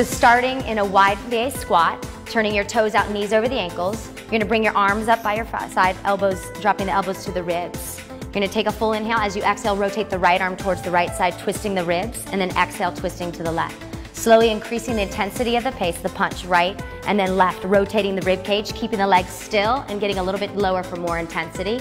So starting in a wide plie squat, turning your toes out, knees over the ankles. You're gonna bring your arms up by your side, elbows, dropping the elbows to the ribs. You're gonna take a full inhale. As you exhale, rotate the right arm towards the right side, twisting the ribs, and then exhale, twisting to the left. Slowly increasing the intensity of the pace, the punch right and then left, rotating the rib cage, keeping the legs still and getting a little bit lower for more intensity.